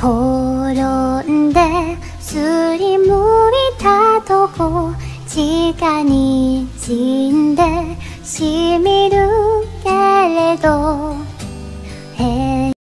転んですりむいたとこ地下にじんでしみるけれど。